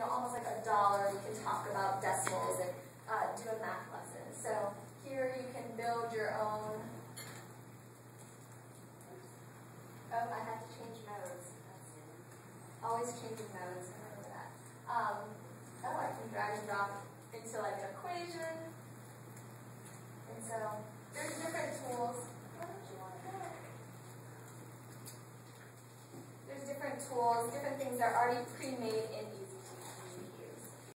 you know, almost like a dollar, we can talk about decimals and uh, do a math lesson. So here you can build your own. Oh, I have to change modes. Always changing modes, remember that. Um, oh, I can drag and drop into like an equation. And so there's different tools. There's different tools, different things that are already pre-made in.